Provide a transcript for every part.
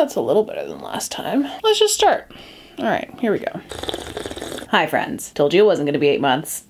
that's a little better than last time. Let's just start. All right, here we go. Hi, friends. Told you it wasn't going to be eight months.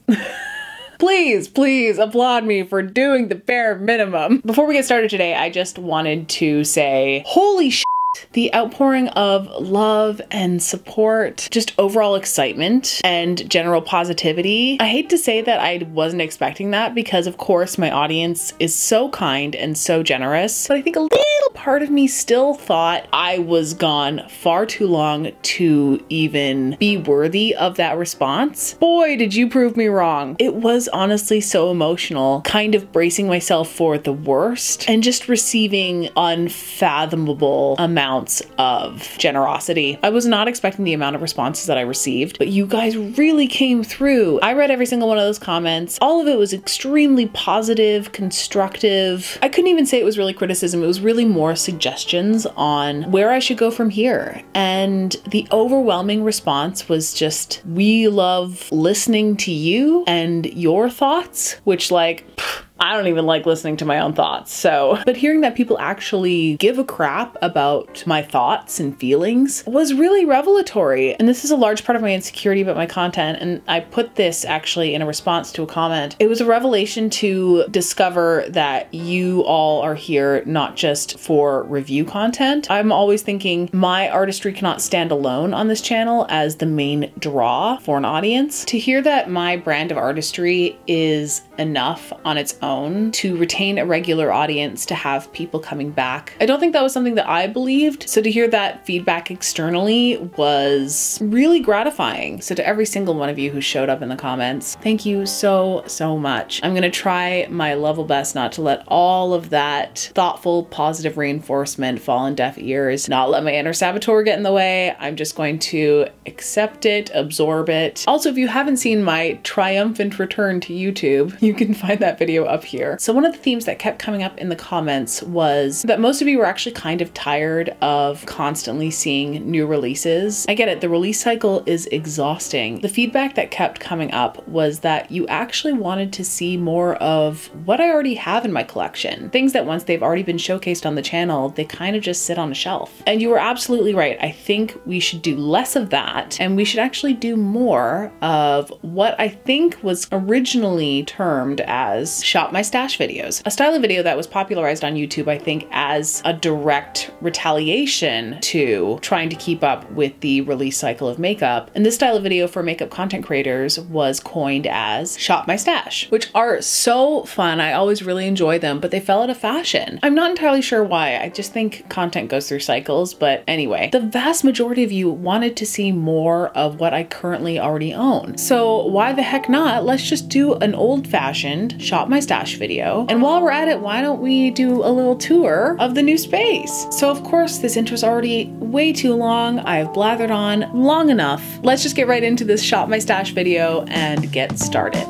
please, please applaud me for doing the bare minimum. Before we get started today, I just wanted to say, holy sh the outpouring of love and support, just overall excitement and general positivity. I hate to say that I wasn't expecting that because, of course, my audience is so kind and so generous, but I think a little part of me still thought I was gone far too long to even be worthy of that response. Boy, did you prove me wrong. It was honestly so emotional, kind of bracing myself for the worst and just receiving unfathomable amounts of generosity. I was not expecting the amount of responses that I received, but you guys really came through. I read every single one of those comments. All of it was extremely positive, constructive. I couldn't even say it was really criticism. It was really more suggestions on where I should go from here. And the overwhelming response was just, we love listening to you and your thoughts, which, like, pff, I don't even like listening to my own thoughts. So, but hearing that people actually give a crap about my thoughts and feelings was really revelatory. And this is a large part of my insecurity about my content. And I put this actually in a response to a comment. It was a revelation to discover that you all are here not just for review content. I'm always thinking my artistry cannot stand alone on this channel as the main draw for an audience. To hear that my brand of artistry is enough on its own own to retain a regular audience, to have people coming back. I don't think that was something that I believed. So to hear that feedback externally was really gratifying. So to every single one of you who showed up in the comments, thank you so, so much. I'm gonna try my level best not to let all of that thoughtful, positive reinforcement fall on deaf ears, not let my inner saboteur get in the way. I'm just going to accept it, absorb it. Also, if you haven't seen my triumphant return to YouTube, you can find that video up here. So one of the themes that kept coming up in the comments was that most of you were actually kind of tired of constantly seeing new releases. I get it, the release cycle is exhausting. The feedback that kept coming up was that you actually wanted to see more of what I already have in my collection. Things that once they've already been showcased on the channel, they kind of just sit on a shelf. And you were absolutely right. I think we should do less of that and we should actually do more of what I think was originally termed as shop my my stash videos. A style of video that was popularized on YouTube, I think, as a direct retaliation to trying to keep up with the release cycle of makeup. And this style of video for makeup content creators was coined as Shop My Stash, which are so fun. I always really enjoy them, but they fell out of fashion. I'm not entirely sure why. I just think content goes through cycles. But anyway, the vast majority of you wanted to see more of what I currently already own. So why the heck not? Let's just do an old fashioned Shop My Stash video. And while we're at it, why don't we do a little tour of the new space? So of course, this intro's already way too long. I've blathered on long enough. Let's just get right into this Shop My Stash video and get started.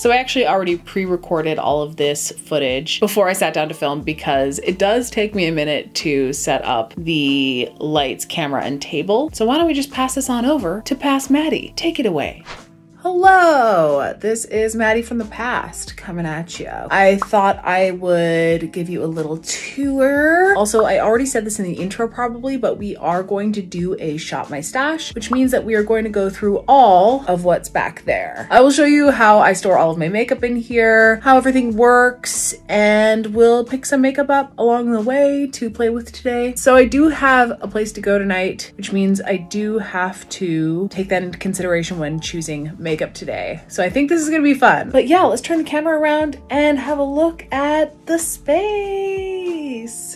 So I actually already pre-recorded all of this footage before I sat down to film because it does take me a minute to set up the lights, camera, and table. So why don't we just pass this on over to Pass Maddie. Take it away. Hello, this is Maddie from the past coming at you. I thought I would give you a little tour. Also, I already said this in the intro probably, but we are going to do a shop my stash, which means that we are going to go through all of what's back there. I will show you how I store all of my makeup in here, how everything works, and we'll pick some makeup up along the way to play with today. So I do have a place to go tonight, which means I do have to take that into consideration when choosing makeup makeup today. So I think this is gonna be fun. But yeah, let's turn the camera around and have a look at the space.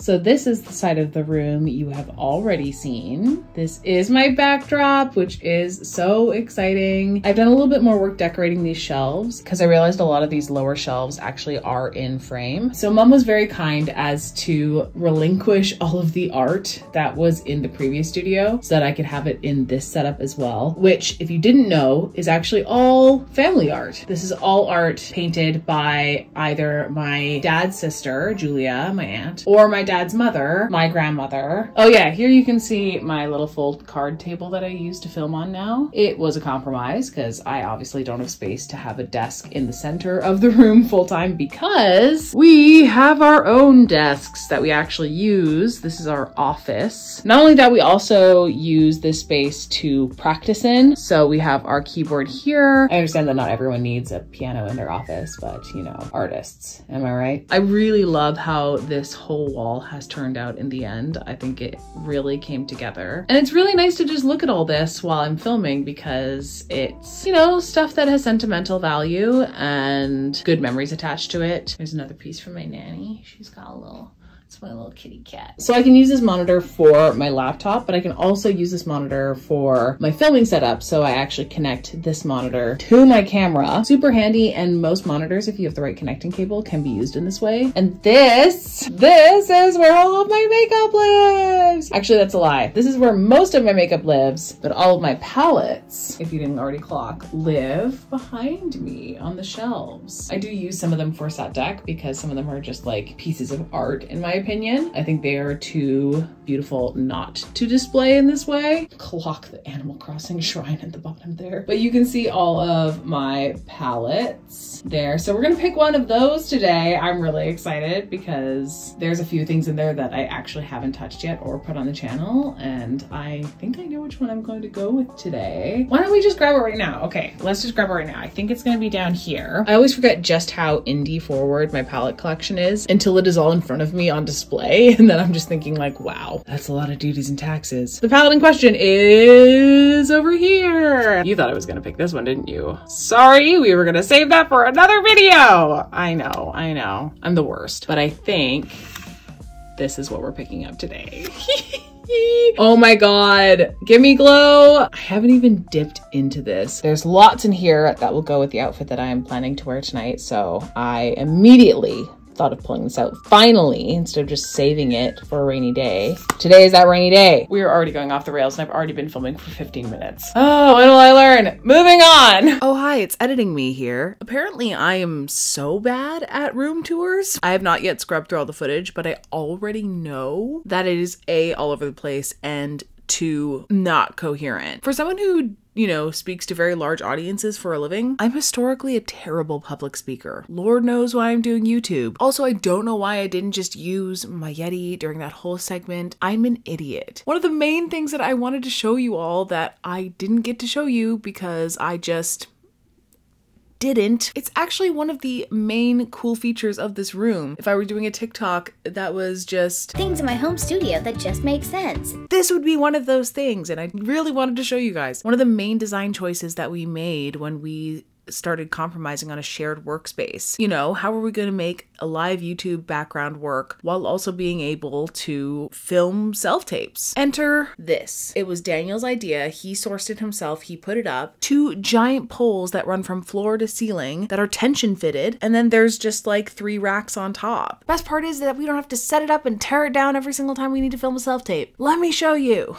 So this is the side of the room you have already seen. This is my backdrop, which is so exciting. I've done a little bit more work decorating these shelves because I realized a lot of these lower shelves actually are in frame. So mom was very kind as to relinquish all of the art that was in the previous studio so that I could have it in this setup as well, which if you didn't know is actually all family art. This is all art painted by either my dad's sister, Julia, my aunt, or my dad's mother, my grandmother. Oh yeah, here you can see my little fold card table that I use to film on now. It was a compromise because I obviously don't have space to have a desk in the center of the room full time because we have our own desks that we actually use. This is our office. Not only that, we also use this space to practice in. So we have our keyboard here. I understand that not everyone needs a piano in their office, but you know, artists, am I right? I really love how this whole wall has turned out in the end. I think it really came together. And it's really nice to just look at all this while I'm filming because it's, you know, stuff that has sentimental value and good memories attached to it. There's another piece from my nanny. She's got a little it's my little kitty cat. So I can use this monitor for my laptop, but I can also use this monitor for my filming setup. So I actually connect this monitor to my camera. Super handy and most monitors, if you have the right connecting cable, can be used in this way. And this, this is where all of my makeup lives. Actually, that's a lie. This is where most of my makeup lives, but all of my palettes, if you didn't already clock, live behind me on the shelves. I do use some of them for set deck because some of them are just like pieces of art in my opinion. I think they are too beautiful not to display in this way. Clock the Animal Crossing shrine at the bottom there. But you can see all of my palettes there. So we're gonna pick one of those today. I'm really excited because there's a few things in there that I actually haven't touched yet or put on the channel. And I think I know which one I'm going to go with today. Why don't we just grab it right now? Okay, let's just grab it right now. I think it's gonna be down here. I always forget just how indie forward my palette collection is until it is all in front of me on display. And then I'm just thinking like, wow, that's a lot of duties and taxes. The palette in question is over here. You thought I was gonna pick this one, didn't you? Sorry, we were gonna save that for another video. I know, I know. I'm the worst, but I think this is what we're picking up today. oh my god give me glow i haven't even dipped into this there's lots in here that will go with the outfit that i am planning to wear tonight so i immediately thought of pulling this out finally instead of just saving it for a rainy day. Today is that rainy day. We are already going off the rails and I've already been filming for 15 minutes. Oh, what will I learn? Moving on. Oh, hi, it's editing me here. Apparently I am so bad at room tours. I have not yet scrubbed through all the footage, but I already know that it is A, all over the place and two, not coherent. For someone who you know, speaks to very large audiences for a living, I'm historically a terrible public speaker. Lord knows why I'm doing YouTube. Also, I don't know why I didn't just use my Yeti during that whole segment. I'm an idiot. One of the main things that I wanted to show you all that I didn't get to show you because I just didn't. It's actually one of the main cool features of this room. If I were doing a TikTok that was just things in my home studio that just make sense. This would be one of those things and I really wanted to show you guys. One of the main design choices that we made when we started compromising on a shared workspace. You know, how are we going to make a live YouTube background work while also being able to film self tapes? Enter this. It was Daniel's idea. He sourced it himself. He put it up. Two giant poles that run from floor to ceiling that are tension fitted. And then there's just like three racks on top. Best part is that we don't have to set it up and tear it down every single time we need to film a self tape. Let me show you.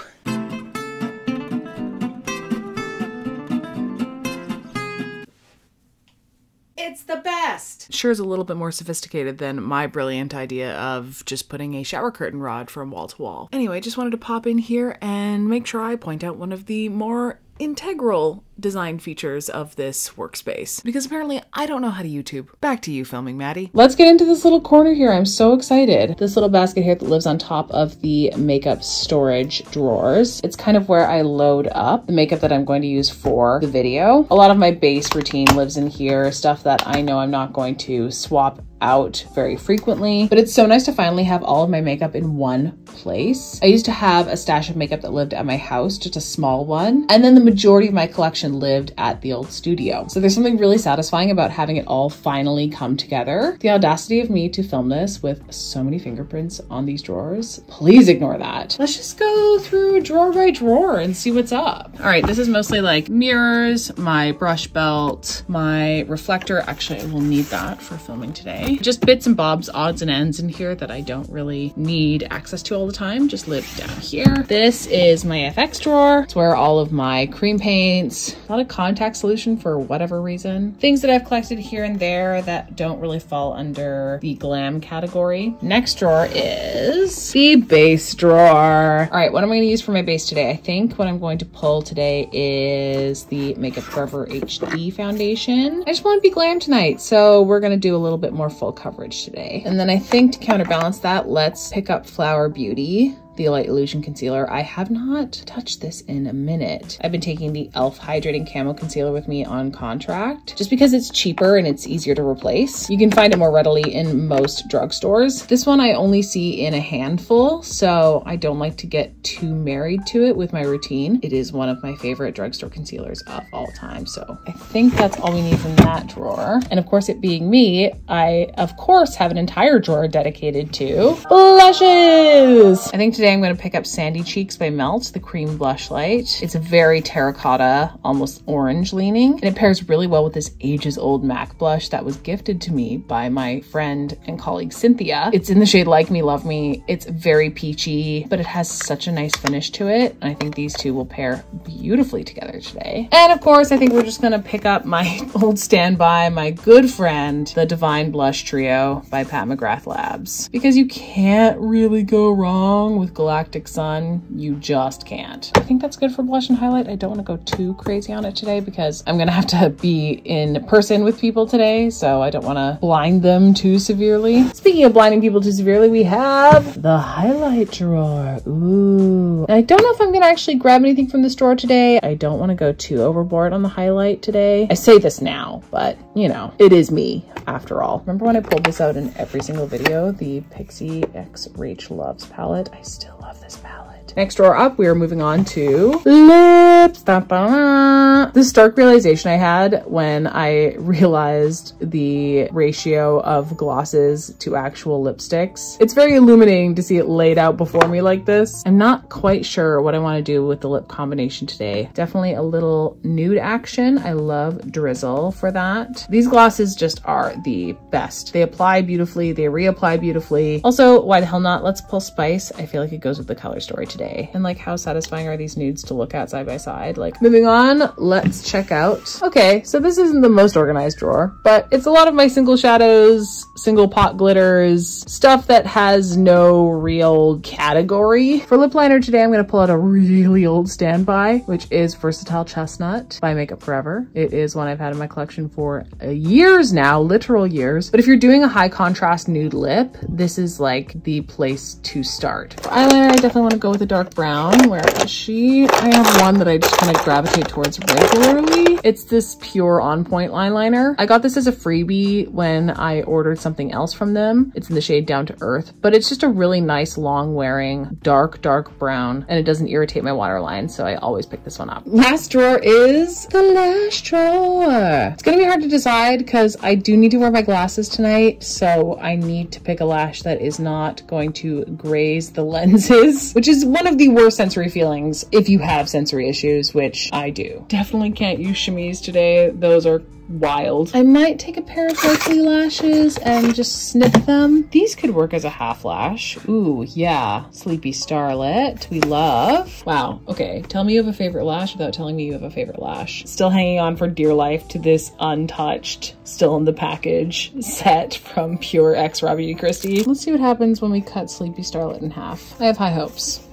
Best. Sure is a little bit more sophisticated than my brilliant idea of just putting a shower curtain rod from wall to wall. Anyway, just wanted to pop in here and make sure I point out one of the more integral design features of this workspace because apparently I don't know how to YouTube. Back to you filming, Maddie. Let's get into this little corner here. I'm so excited. This little basket here that lives on top of the makeup storage drawers. It's kind of where I load up the makeup that I'm going to use for the video. A lot of my base routine lives in here, stuff that I know I'm not going to swap out very frequently, but it's so nice to finally have all of my makeup in one place. I used to have a stash of makeup that lived at my house, just a small one, and then the majority of my collection lived at the old studio. So there's something really satisfying about having it all finally come together. The audacity of me to film this with so many fingerprints on these drawers, please ignore that. Let's just go through drawer by drawer and see what's up. All right, this is mostly like mirrors, my brush belt, my reflector. Actually, I will need that for filming today Just bits and bobs, odds and ends in here that I don't really need access to all the time. Just live down here. This is my FX drawer. It's where all of my cream paints, a lot of contact solution for whatever reason. Things that I've collected here and there that don't really fall under the glam category. Next drawer is the base drawer. All right, what am I gonna use for my base today? I think what I'm going to pull today is the Makeup Forever HD foundation. I just want to be glam tonight, so we're gonna do a little bit more full coverage today. And then I think to counterbalance that, let's pick up Flower Beauty the Light Illusion Concealer. I have not touched this in a minute. I've been taking the e.l.f. Hydrating Camo Concealer with me on contract just because it's cheaper and it's easier to replace. You can find it more readily in most drugstores. This one I only see in a handful, so I don't like to get too married to it with my routine. It is one of my favorite drugstore concealers of all time, so I think that's all we need from that drawer. And of course, it being me, I of course have an entire drawer dedicated to blushes. I think today Today I'm going to pick up Sandy Cheeks by Melt, the cream blush light. It's a very terracotta, almost orange leaning, and it pairs really well with this ages old MAC blush that was gifted to me by my friend and colleague Cynthia. It's in the shade Like Me, Love Me. It's very peachy, but it has such a nice finish to it. And I think these two will pair beautifully together today. And of course, I think we're just going to pick up my old standby, my good friend, the Divine Blush Trio by Pat McGrath Labs, because you can't really go wrong with Galactic Sun, you just can't. I think that's good for blush and highlight. I don't want to go too crazy on it today because I'm going to have to be in person with people today, so I don't want to blind them too severely. Speaking of blinding people too severely, we have the highlight drawer. Ooh. I don't know if I'm going to actually grab anything from this drawer today. I don't want to go too overboard on the highlight today. I say this now, but you know, it is me after all. Remember when I pulled this out in every single video, the Pixi X Rach Loves palette? I still still love this palette. Next drawer up, we are moving on to lips. Da -ba -da. This stark realization I had when I realized the ratio of glosses to actual lipsticks. It's very illuminating to see it laid out before me like this. I'm not quite sure what I want to do with the lip combination today. Definitely a little nude action. I love Drizzle for that. These glosses just are the best. They apply beautifully. They reapply beautifully. Also, why the hell not? Let's pull Spice. I feel like it goes with the color story today. And like how satisfying are these nudes to look at side by side? Like moving on, let's check out. Okay, so this isn't the most organized drawer, but it's a lot of my single shadows, single pot glitters, stuff that has no real category. For lip liner today, I'm gonna pull out a really old standby, which is Versatile Chestnut by Makeup Forever. It is one I've had in my collection for years now, literal years. But if you're doing a high contrast nude lip, this is like the place to start. For eyeliner, I definitely want to go with a dark brown. Where is she? I have one that I just kind of gravitate towards regularly. It's this Pür on point line liner. I got this as a freebie when I ordered something else from them. It's in the shade Down to Earth, but it's just a really nice long wearing dark, dark brown and it doesn't irritate my waterline. So I always pick this one up. Last drawer is the lash drawer. It's gonna be hard to decide because I do need to wear my glasses tonight. So I need to pick a lash that is not going to graze the lenses, which is one of the worst sensory feelings if you have sensory issues, which I do. Definitely can't use chemise today. Those are wild. I might take a pair of Berkeley lashes and just snip them. These could work as a half lash. Ooh, yeah. Sleepy Starlet. We love. Wow. Okay. Tell me you have a favorite lash without telling me you have a favorite lash. Still hanging on for dear life to this untouched, still in the package set from Pure X Robbie Christie. Let's see what happens when we cut Sleepy Starlet in half. I have high hopes.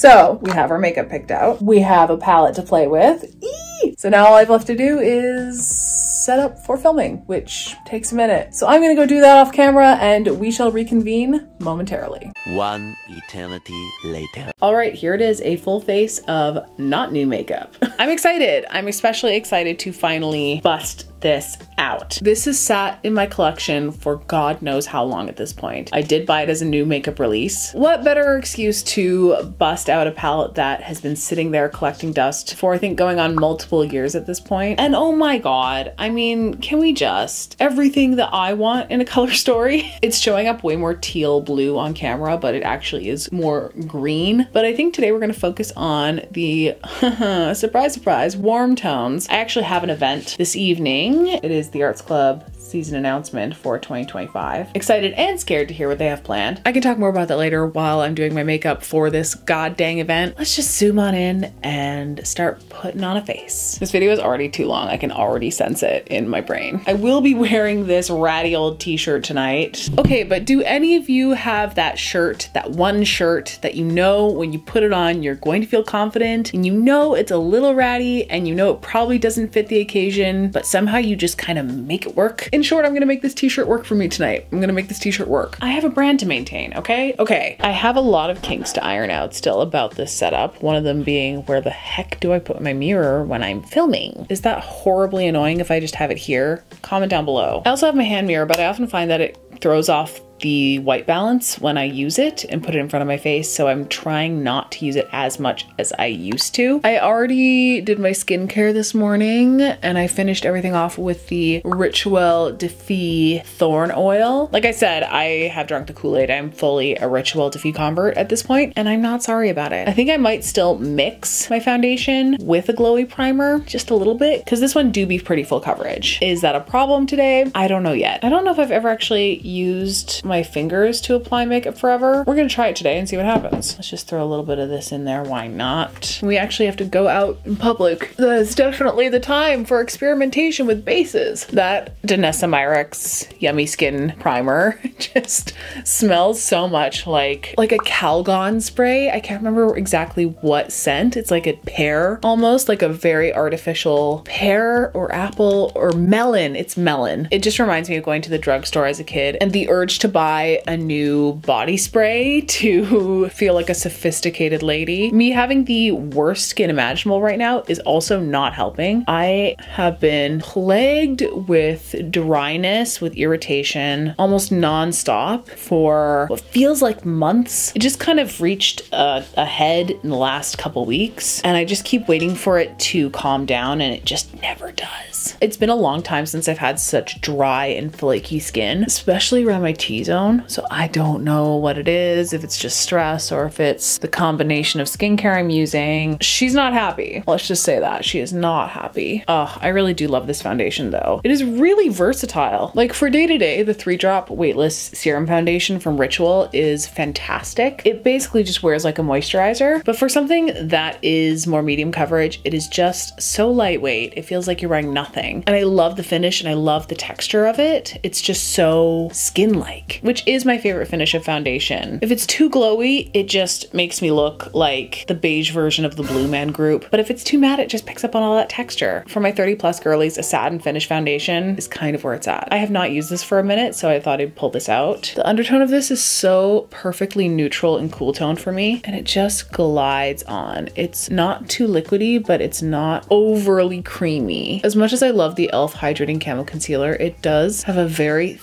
So we have our makeup picked out. We have a palette to play with. Eee! So now all I've left to do is set up for filming, which takes a minute. So I'm gonna go do that off camera and we shall reconvene momentarily. One eternity later. All right, here it is, a full face of not new makeup. I'm excited. I'm especially excited to finally bust this out. This has sat in my collection for God knows how long at this point. I did buy it as a new makeup release. What better excuse to bust out a palette that has been sitting there collecting dust for I think going on multiple years at this point. And oh my God, I mean, can we just, everything that I want in a color story, it's showing up way more teal blue on camera, but it actually is more green. But I think today we're gonna focus on the, surprise, surprise, warm tones. I actually have an event this evening. It is the Arts Club season announcement for 2025. Excited and scared to hear what they have planned. I can talk more about that later while I'm doing my makeup for this god dang event. Let's just zoom on in and start putting on a face. This video is already too long. I can already sense it in my brain. I will be wearing this ratty old t-shirt tonight. Okay, but do any of you have that shirt, that one shirt that you know when you put it on, you're going to feel confident and you know it's a little ratty and you know it probably doesn't fit the occasion, but somehow you just kind of make it work? In short, I'm gonna make this t-shirt work for me tonight. I'm gonna make this t-shirt work. I have a brand to maintain, okay? Okay, I have a lot of kinks to iron out still about this setup. One of them being where the heck do I put my mirror when I'm filming? Is that horribly annoying if I just have it here? Comment down below. I also have my hand mirror, but I often find that it throws off the white balance when I use it and put it in front of my face. So I'm trying not to use it as much as I used to. I already did my skincare this morning and I finished everything off with the Rituel de Fille Thorn Oil. Like I said, I have drunk the Kool-Aid. I'm fully a Rituel de Fille convert at this point and I'm not sorry about it. I think I might still mix my foundation with a glowy primer just a little bit because this one do be pretty full coverage. Is that a problem today? I don't know yet. I don't know if I've ever actually used my fingers to apply makeup forever. We're gonna try it today and see what happens. Let's just throw a little bit of this in there. Why not? We actually have to go out in public. That's definitely the time for experimentation with bases. That Danessa Myricks Yummy Skin Primer just smells so much like, like a Calgon spray. I can't remember exactly what scent. It's like a pear almost, like a very artificial pear or apple or melon. It's melon. It just reminds me of going to the drugstore as a kid and the urge to buy buy a new body spray to feel like a sophisticated lady. Me having the worst skin imaginable right now is also not helping. I have been plagued with dryness, with irritation, almost nonstop for what feels like months. It just kind of reached a, a head in the last couple weeks and I just keep waiting for it to calm down and it just never does. It's been a long time since I've had such dry and flaky skin, especially around my T-zone zone. So I don't know what it is, if it's just stress or if it's the combination of skincare I'm using. She's not happy. Let's just say that. She is not happy. Oh, I really do love this foundation though. It is really versatile. Like for day to day, the three drop weightless serum foundation from Rituel is fantastic. It basically just wears like a moisturizer, but for something that is more medium coverage, it is just so lightweight. It feels like you're wearing nothing. And I love the finish and I love the texture of it. It's just so skin-like which is my favorite finish of foundation. If it's too glowy, it just makes me look like the beige version of the Blue Man group. But if it's too matte, it just picks up on all that texture. For my 30 plus girlies, a satin finish foundation is kind of where it's at. I have not used this for a minute, so I thought I'd pull this out. The undertone of this is so perfectly neutral and cool tone for me, and it just glides on. It's not too liquidy, but it's not overly creamy. As much as I love the e.l.f. Hydrating Camo Concealer, it does have a very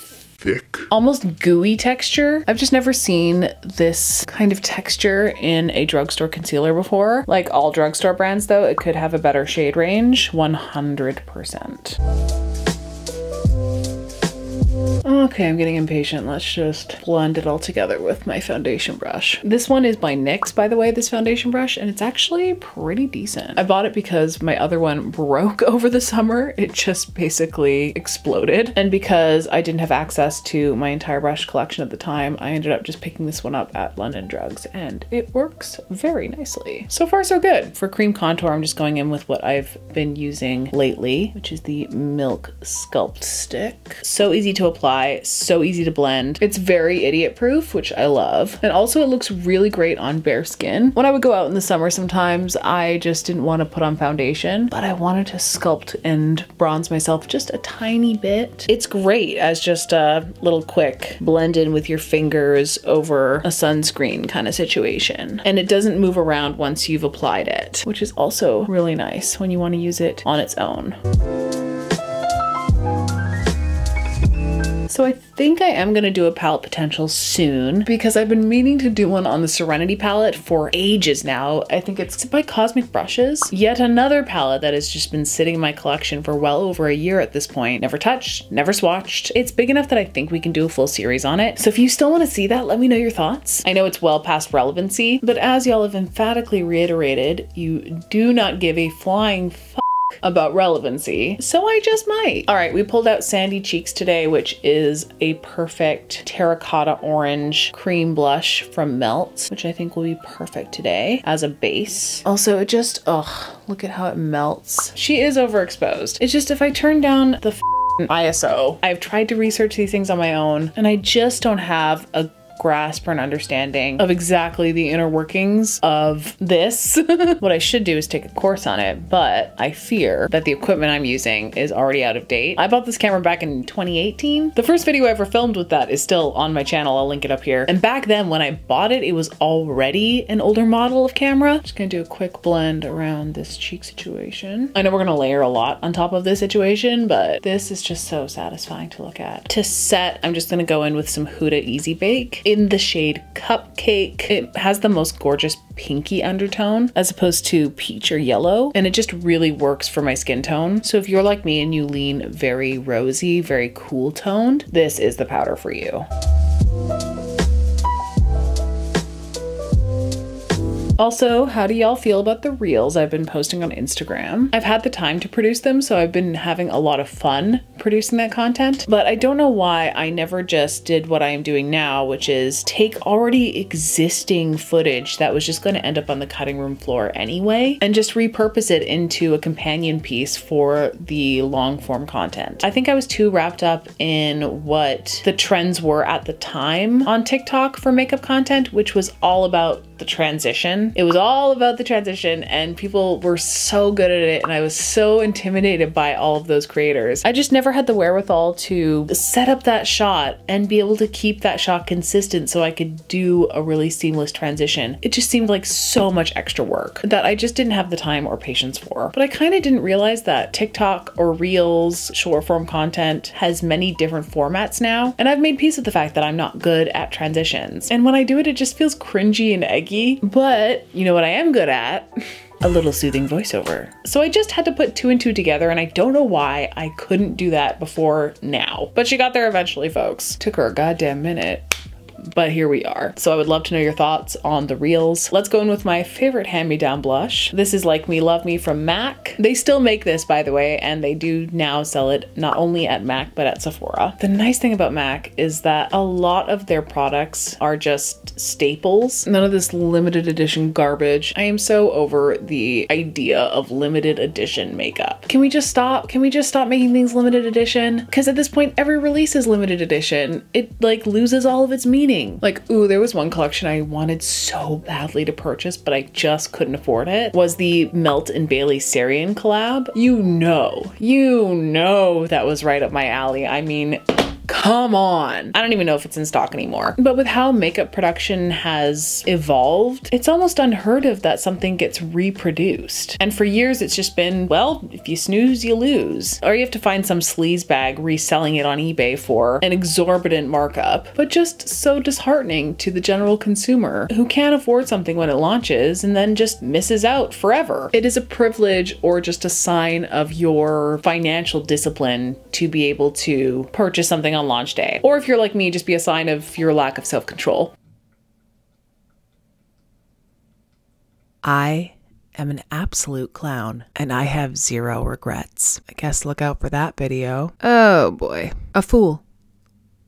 thick, almost gooey texture. I've just never seen this kind of texture in a drugstore concealer before. Like all drugstore brands though, it could have a better shade range, 100%. Okay, I'm getting impatient. Let's just blend it all together with my foundation brush. This one is by NYX, by the way, this foundation brush, and it's actually pretty decent. I bought it because my other one broke over the summer. It just basically exploded. And because I didn't have access to my entire brush collection at the time, I ended up just picking this one up at London Drugs, and it works very nicely. So far, so good. For cream contour, I'm just going in with what I've been using lately, which is the Milk Sculpt Stick. So easy to apply so easy to blend. It's very idiot proof, which I love. And also it looks really great on bare skin. When I would go out in the summer sometimes, I just didn't want to put on foundation, but I wanted to sculpt and bronze myself just a tiny bit. It's great as just a little quick blend in with your fingers over a sunscreen kind of situation. And it doesn't move around once you've applied it, which is also really nice when you want to use it on its own. So I think I am gonna do a palette potential soon because I've been meaning to do one on the Serenity palette for ages now. I think it's by Cosmic Brushes. Yet another palette that has just been sitting in my collection for well over a year at this point. Never touched, never swatched. It's big enough that I think we can do a full series on it. So if you still wanna see that, let me know your thoughts. I know it's well past relevancy, but as y'all have emphatically reiterated, you do not give a flying about relevancy, so I just might. All right, we pulled out Sandy Cheeks today, which is a perfect terracotta orange cream blush from Melt, which I think will be perfect today as a base. Also, it just, oh, look at how it melts. She is overexposed. It's just if I turn down the ISO, I've tried to research these things on my own, and I just don't have a grasp or an understanding of exactly the inner workings of this. what I should do is take a course on it, but I fear that the equipment I'm using is already out of date. I bought this camera back in 2018. The first video I ever filmed with that is still on my channel. I'll link it up here. And back then when I bought it, it was already an older model of camera. Just gonna do a quick blend around this cheek situation. I know we're gonna layer a lot on top of this situation, but this is just so satisfying to look at. To set, I'm just gonna go in with some Huda Easy Bake in the shade Cupcake. It has the most gorgeous pinky undertone as opposed to peach or yellow, and it just really works for my skin tone. So if you're like me and you lean very rosy, very cool toned, this is the powder for you. Also, how do y'all feel about the reels I've been posting on Instagram? I've had the time to produce them, so I've been having a lot of fun producing that content, but I don't know why I never just did what I am doing now, which is take already existing footage that was just going to end up on the cutting room floor anyway and just repurpose it into a companion piece for the long form content. I think I was too wrapped up in what the trends were at the time on TikTok for makeup content, which was all about the transition. It was all about the transition and people were so good at it and I was so intimidated by all of those creators. I just never had the wherewithal to set up that shot and be able to keep that shot consistent so I could do a really seamless transition. It just seemed like so much extra work that I just didn't have the time or patience for. But I kind of didn't realize that TikTok or Reels, short form content has many different formats now. And I've made peace with the fact that I'm not good at transitions. And when I do it, it just feels cringy and eggy. But you know what I am good at? a little soothing voiceover. So I just had to put two and two together and I don't know why I couldn't do that before now. But she got there eventually, folks. Took her a goddamn minute but here we are. So I would love to know your thoughts on the reels. Let's go in with my favorite hand-me-down blush. This is Like Me Love Me from MAC. They still make this, by the way, and they do now sell it not only at MAC, but at Sephora. The nice thing about MAC is that a lot of their products are just staples. None of this limited edition garbage. I am so over the idea of limited edition makeup. Can we just stop? Can we just stop making things limited edition? Because at this point, every release is limited edition. It like loses all of its like, ooh, there was one collection I wanted so badly to purchase, but I just couldn't afford it. Was the Melt and Bailey Sarian collab. You know, you know that was right up my alley. I mean, Come on. I don't even know if it's in stock anymore. But with how makeup production has evolved, it's almost unheard of that something gets reproduced. And for years, it's just been, well, if you snooze, you lose. Or you have to find some sleaze bag reselling it on eBay for an exorbitant markup. But just so disheartening to the general consumer who can't afford something when it launches and then just misses out forever. It is a privilege or just a sign of your financial discipline to be able to purchase something on launch day. Or if you're like me, just be a sign of your lack of self control. I am an absolute clown and I have zero regrets. I guess look out for that video. Oh boy. A fool.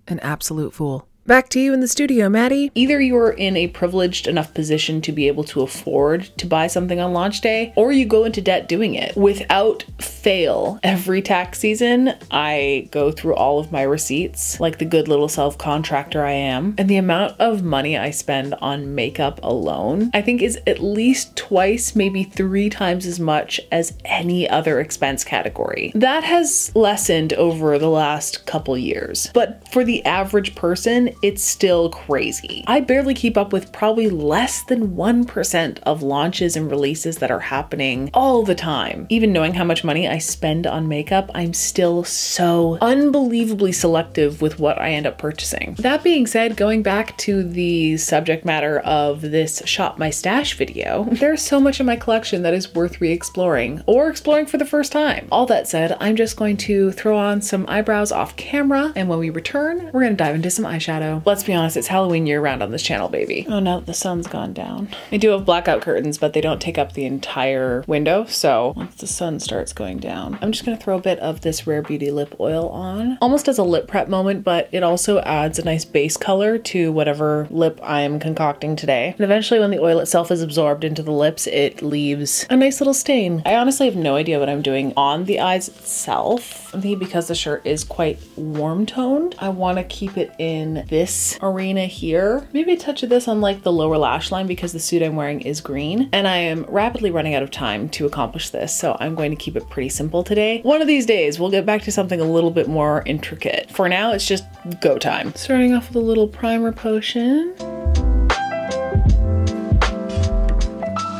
An absolute fool. Back to you in the studio, Maddie. Either you're in a privileged enough position to be able to afford to buy something on launch day, or you go into debt doing it. Without fail, every tax season, I go through all of my receipts, like the good little self contractor I am. And the amount of money I spend on makeup alone, I think is at least twice, maybe three times as much as any other expense category. That has lessened over the last couple years. But for the average person, it's still crazy. I barely keep up with probably less than 1% of launches and releases that are happening all the time. Even knowing how much money I spend on makeup, I'm still so unbelievably selective with what I end up purchasing. That being said, going back to the subject matter of this Shop My Stash video, there's so much in my collection that is worth re-exploring or exploring for the first time. All that said, I'm just going to throw on some eyebrows off camera and when we return, we're gonna dive into some eyeshadow. Let's be honest, it's Halloween year round on this channel, baby. Oh, now that the sun's gone down. I do have blackout curtains, but they don't take up the entire window. So once the sun starts going down, I'm just gonna throw a bit of this Rare Beauty lip oil on. Almost as a lip prep moment, but it also adds a nice base color to whatever lip I'm concocting today. And eventually when the oil itself is absorbed into the lips, it leaves a nice little stain. I honestly have no idea what I'm doing on the eyes itself. I think because the shirt is quite warm toned, I want to keep it in this arena here. Maybe a touch of this on like the lower lash line because the suit I'm wearing is green. And I am rapidly running out of time to accomplish this, so I'm going to keep it pretty simple today. One of these days, we'll get back to something a little bit more intricate. For now, it's just go time. Starting off with a little primer potion.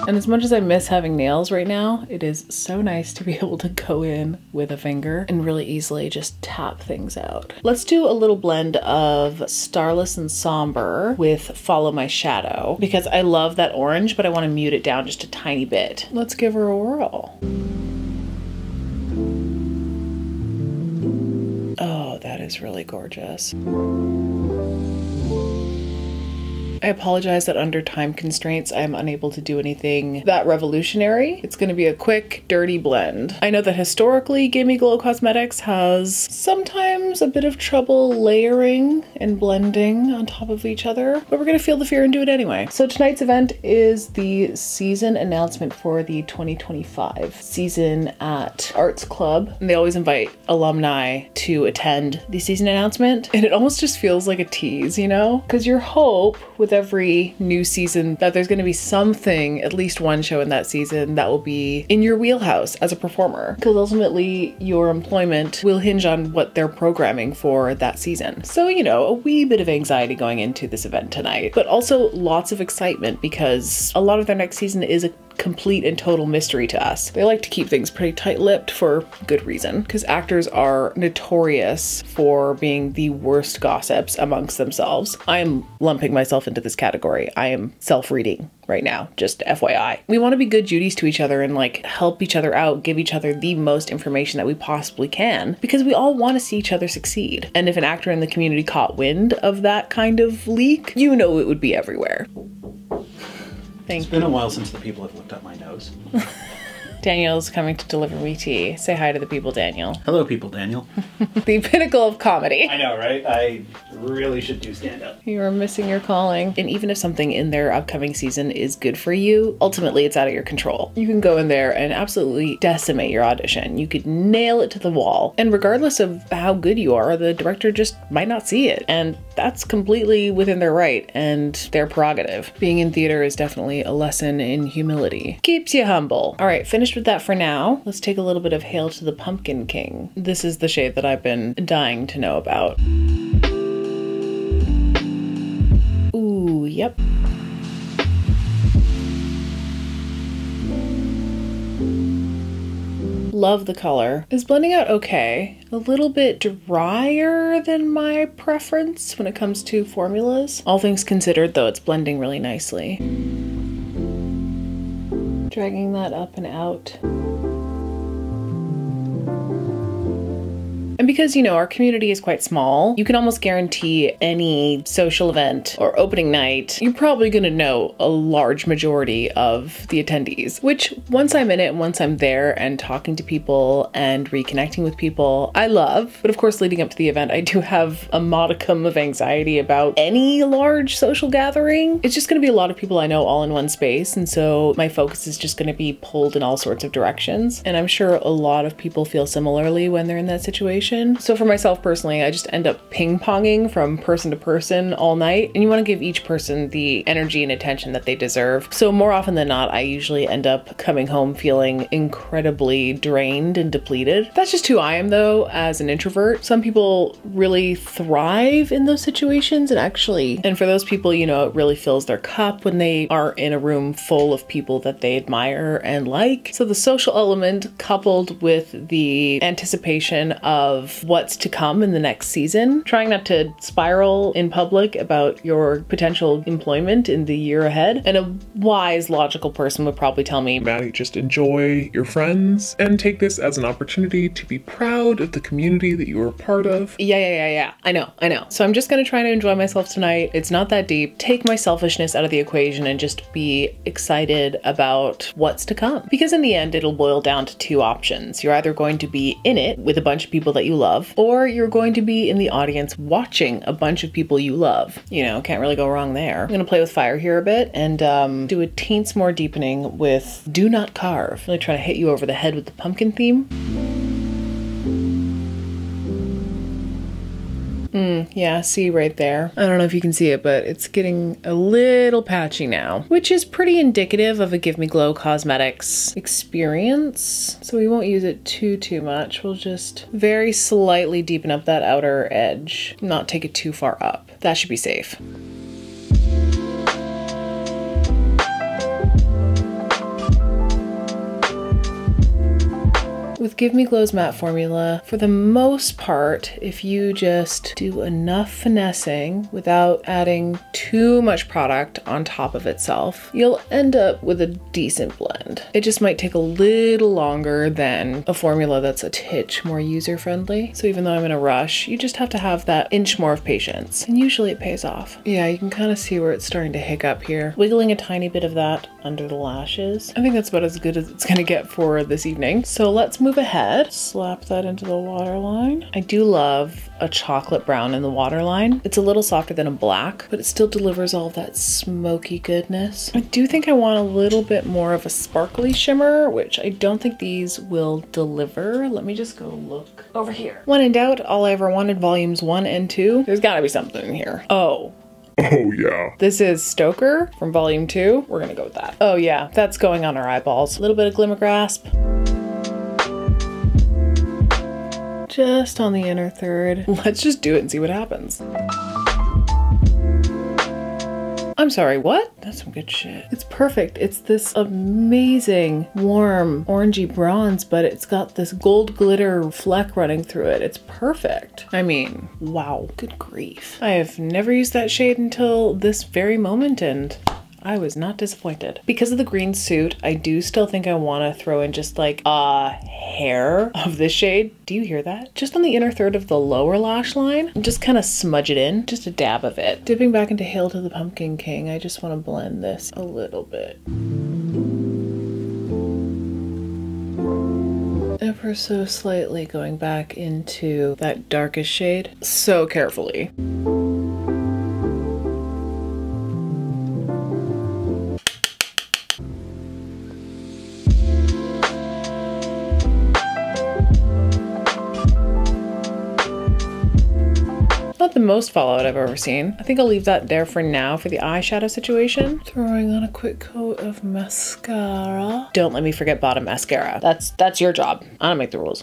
And as much as I miss having nails right now, it is so nice to be able to go in with a finger and really easily just tap things out. Let's do a little blend of Starless and Somber with Follow My Shadow because I love that orange, but I want to mute it down just a tiny bit. Let's give her a whirl. Oh, that is really gorgeous. I apologize that under time constraints, I am unable to do anything that revolutionary. It's going to be a quick, dirty blend. I know that historically, Gimme Glow Cosmetics has sometimes a bit of trouble layering and blending on top of each other, but we're going to feel the fear and do it anyway. So tonight's event is the season announcement for the 2025 season at Arts Club. And they always invite alumni to attend the season announcement, and it almost just feels like a tease, you know? Because your hope with every new season that there's going to be something, at least one show in that season, that will be in your wheelhouse as a performer. Because ultimately, your employment will hinge on what they're programming for that season. So, you know, a wee bit of anxiety going into this event tonight, but also lots of excitement because a lot of their next season is a complete and total mystery to us. They like to keep things pretty tight-lipped for good reason, because actors are notorious for being the worst gossips amongst themselves. I am lumping myself into this category. I am self-reading right now, just FYI. We want to be good Judies to each other and like help each other out, give each other the most information that we possibly can, because we all want to see each other succeed. And if an actor in the community caught wind of that kind of leak, you know it would be everywhere. Thank It's been a while since the people have looked up my nose. Daniel's coming to deliver me tea. Say hi to the people, Daniel. Hello, people, Daniel. the pinnacle of comedy. I know, right? I really should do stand up. You are missing your calling. And even if something in their upcoming season is good for you, ultimately it's out of your control. You can go in there and absolutely decimate your audition. You could nail it to the wall. And regardless of how good you are, the director just might not see it. And that's completely within their right and their prerogative. Being in theater is definitely a lesson in humility. Keeps you humble. All right, finished with that for now. Let's take a little bit of Hail to the Pumpkin King. This is the shade that I've been dying to know about. Ooh, yep. Love the color. Is blending out okay. A little bit drier than my preference when it comes to formulas. All things considered though, it's blending really nicely. Dragging that up and out. And because, you know, our community is quite small, you can almost guarantee any social event or opening night, you're probably going to know a large majority of the attendees, which once I'm in it, once I'm there and talking to people and reconnecting with people, I love. But of course, leading up to the event, I do have a modicum of anxiety about any large social gathering. It's just going to be a lot of people I know all in one space. And so my focus is just going to be pulled in all sorts of directions. And I'm sure a lot of people feel similarly when they're in that situation. So for myself personally, I just end up ping ponging from person to person all night. And you want to give each person the energy and attention that they deserve. So more often than not, I usually end up coming home feeling incredibly drained and depleted. That's just who I am though, as an introvert. Some people really thrive in those situations and actually, and for those people, you know, it really fills their cup when they are in a room full of people that they admire and like. So the social element coupled with the anticipation of of what's to come in the next season, trying not to spiral in public about your potential employment in the year ahead. And a wise, logical person would probably tell me, Maddie, just enjoy your friends and take this as an opportunity to be proud of the community that you were a part of. Yeah, yeah, yeah, yeah. I know, I know. So I'm just gonna try to enjoy myself tonight. It's not that deep. Take my selfishness out of the equation and just be excited about what's to come. Because in the end, it'll boil down to two options. You're either going to be in it with a bunch of people that you love, or you're going to be in the audience watching a bunch of people you love. You know, can't really go wrong there. I'm gonna play with fire here a bit and um, do a teens more deepening with Do Not Carve. Really try to hit you over the head with the pumpkin theme. Mm, yeah, see right there. I don't know if you can see it, but it's getting a little patchy now, which is pretty indicative of a Give Me Glow Cosmetics experience. So we won't use it too, too much. We'll just very slightly deepen up that outer edge, not take it too far up. That should be safe. With Give Me Glow's matte formula, for the most part, if you just do enough finessing without adding too much product on top of itself, you'll end up with a decent blend. It just might take a little longer than a formula that's a titch more user friendly. So even though I'm in a rush, you just have to have that inch more of patience. And usually it pays off. Yeah, you can kind of see where it's starting to hiccup here. Wiggling a tiny bit of that under the lashes. I think that's about as good as it's gonna get for this evening. So let's move ahead. Slap that into the waterline. I do love a chocolate brown in the waterline. It's a little softer than a black, but it still delivers all that smoky goodness. I do think I want a little bit more of a sparkly shimmer, which I don't think these will deliver. Let me just go look over here. When in doubt, all I ever wanted volumes one and two. There's gotta be something in here. Oh, Oh, yeah. this is Stoker from volume two. We're gonna go with that. Oh yeah, that's going on our eyeballs. A little bit of Glimmer Grasp. Just on the inner third. Let's just do it and see what happens. I'm sorry, what? That's some good shit. It's perfect. It's this amazing, warm, orangey bronze, but it's got this gold glitter fleck running through it. It's perfect. I mean, wow, good grief. I have never used that shade until this very moment, and I was not disappointed. Because of the green suit, I do still think I want to throw in just like a hair of this shade. Do you hear that? Just on the inner third of the lower lash line, just kind of smudge it in, just a dab of it. Dipping back into Hail to the Pumpkin King, I just want to blend this a little bit. Ever so slightly going back into that darkest shade, so carefully. Not the most fallout I've ever seen. I think I'll leave that there for now for the eyeshadow situation. Throwing on a quick coat of mascara. Don't let me forget bottom mascara. That's that's your job. I don't make the rules.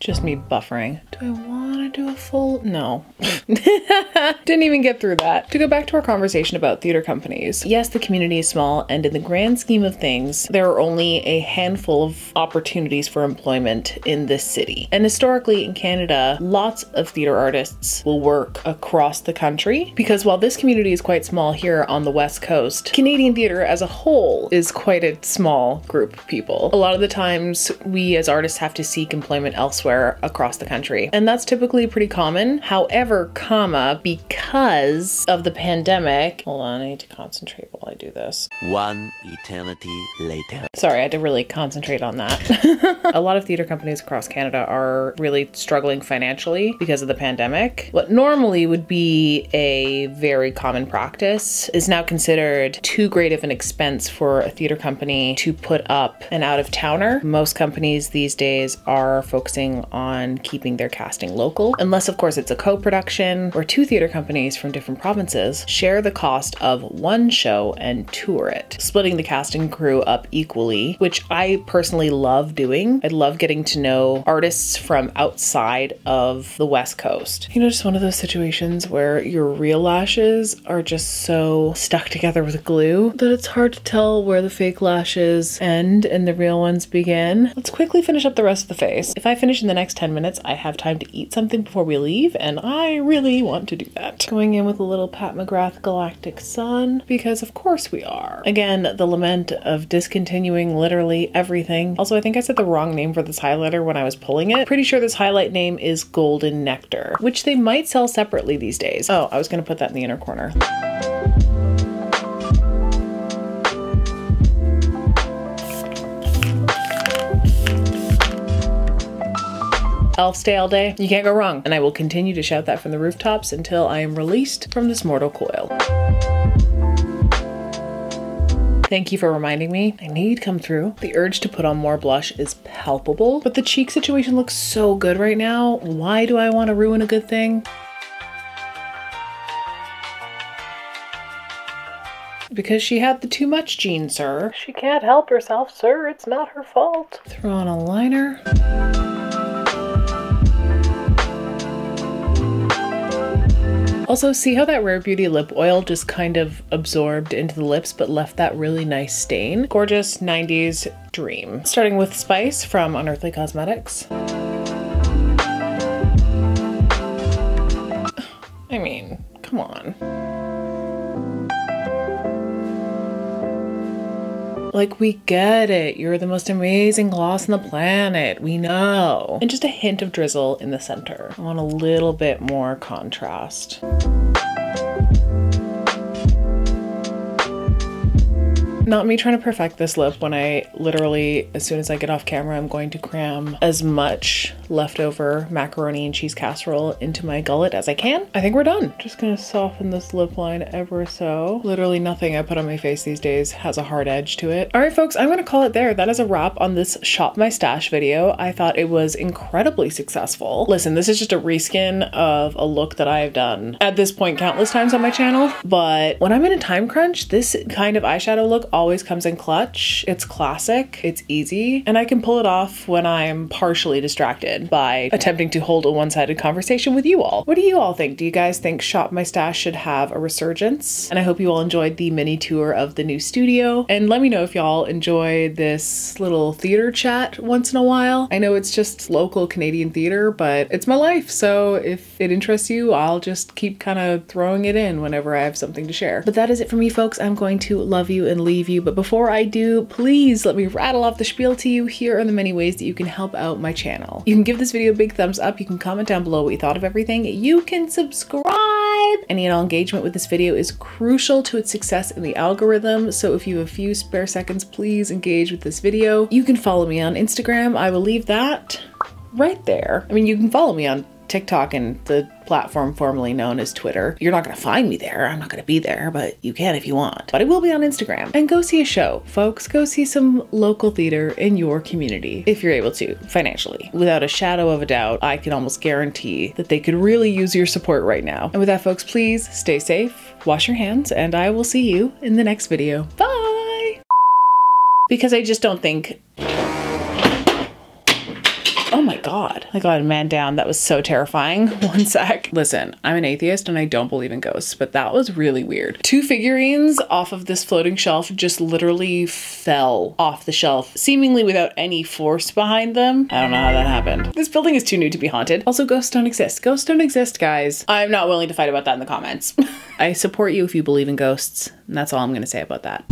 Just me buffering. Do I want to do a full? No. Didn't even get through that. To go back to our conversation about theater companies, yes, the community is small, and in the grand scheme of things, there are only a handful of opportunities for employment in this city. And historically, in Canada, lots of theater artists will work across the country because while this community is quite small here on the West Coast, Canadian theater as a whole is quite a small group of people. A lot of the times, we as artists have to seek employment elsewhere across the country, and that's typically pretty common. However, comma, because of the pandemic, hold on, I need to concentrate while I do this. One eternity later. Sorry, I had to really concentrate on that. a lot of theater companies across Canada are really struggling financially because of the pandemic. What normally would be a very common practice is now considered too great of an expense for a theater company to put up an out of towner. Most companies these days are focusing on keeping their casting local, unless, of course, it's a co production where two theater companies from different provinces share the cost of one show and tour it, splitting the casting crew up equally, which I personally love doing. I love getting to know artists from outside of the West Coast. You know, just one of those situations where your real lashes are just so stuck together with glue that it's hard to tell where the fake lashes end and the real ones begin. Let's quickly finish up the rest of the face. If I finish in the next 10 minutes, I have time to eat something before we leave, and I really want to do that. Going in with a little Pat McGrath Galactic Sun, because of course we are. Again, the lament of discontinuing literally everything. Also, I think I said the wrong name for this highlighter when I was pulling it. Pretty sure this highlight name is Golden Nectar, which they might sell separately these days. Oh, I was gonna put that in the inner corner. Elf stay all day. You can't go wrong. And I will continue to shout that from the rooftops until I am released from this mortal coil. Thank you for reminding me. I need come through. The urge to put on more blush is palpable, but the cheek situation looks so good right now. Why do I want to ruin a good thing? Because she had the too much gene, sir. She can't help herself, sir. It's not her fault. Throw on a liner. Also, see how that Rare Beauty lip oil just kind of absorbed into the lips but left that really nice stain? Gorgeous 90s dream. Starting with Spice from Unearthly Cosmetics. I mean, come on. Like, we get it. You're the most amazing gloss on the planet. We know. And just a hint of drizzle in the center. I want a little bit more contrast. Not me trying to perfect this lip when I literally, as soon as I get off camera, I'm going to cram as much leftover macaroni and cheese casserole into my gullet as I can. I think we're done. Just gonna soften this lip line ever so. Literally nothing I put on my face these days has a hard edge to it. All right, folks, I'm gonna call it there. That is a wrap on this Shop My Stash video. I thought it was incredibly successful. Listen, this is just a reskin of a look that I have done at this point countless times on my channel, but when I'm in a time crunch, this kind of eyeshadow look always comes in clutch. It's classic, it's easy, and I can pull it off when I'm partially distracted by attempting to hold a one-sided conversation with you all. What do you all think? Do you guys think Shop My Stash should have a resurgence? And I hope you all enjoyed the mini tour of the new studio. And let me know if y'all enjoy this little theater chat once in a while. I know it's just local Canadian theater, but it's my life. So if it interests you, I'll just keep kind of throwing it in whenever I have something to share. But that is it for me, folks. I'm going to love you and leave you. But before I do, please let me rattle off the spiel to you. Here are the many ways that you can help out my channel. You can give this video a big thumbs up. You can comment down below what you thought of everything. You can subscribe. Any and all engagement with this video is crucial to its success in the algorithm. So if you have a few spare seconds, please engage with this video. You can follow me on Instagram. I will leave that right there. I mean, you can follow me on TikTok and the platform formerly known as Twitter. You're not going to find me there. I'm not going to be there, but you can if you want. But I will be on Instagram. And go see a show, folks. Go see some local theater in your community if you're able to, financially. Without a shadow of a doubt, I can almost guarantee that they could really use your support right now. And with that, folks, please stay safe, wash your hands, and I will see you in the next video. Bye! Because I just don't think Oh my god. I got a man down. That was so terrifying. One sec. Listen, I'm an atheist and I don't believe in ghosts, but that was really weird. Two figurines off of this floating shelf just literally fell off the shelf, seemingly without any force behind them. I don't know how that happened. This building is too new to be haunted. Also, ghosts don't exist. Ghosts don't exist, guys. I'm not willing to fight about that in the comments. I support you if you believe in ghosts, and that's all I'm gonna say about that.